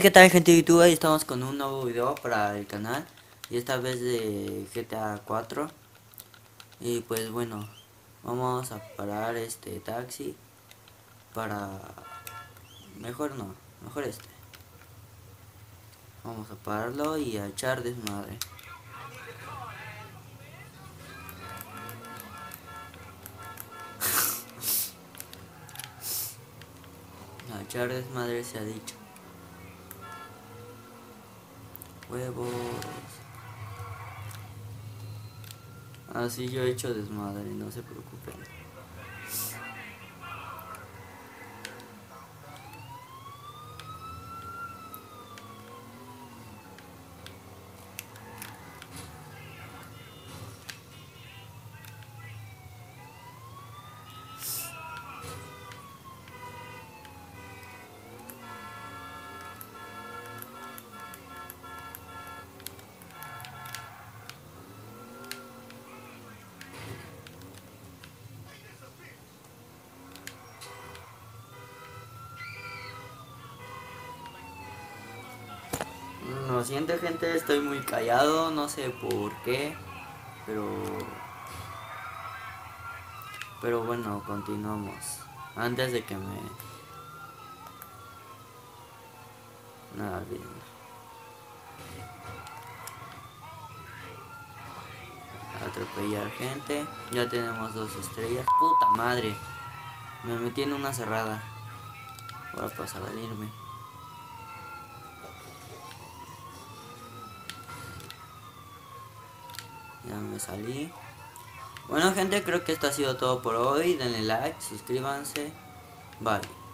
¿qué tal gente de YouTube? Ahí estamos con un nuevo video para el canal Y esta vez de GTA 4 Y pues bueno, vamos a parar este taxi Para... Mejor no, mejor este. Vamos a pararlo y a echar desmadre. A echar desmadre se ha dicho Huevos. Así yo he hecho desmadre, no se preocupen. Lo siento gente, estoy muy callado, no sé por qué, pero... Pero bueno, continuamos. Antes de que me... Nada bien. Atropellar gente. Ya tenemos dos estrellas. Puta madre. Me metí en una cerrada. Ahora para salirme. Ya me salí. Bueno gente, creo que esto ha sido todo por hoy. Denle like, suscríbanse. Bye.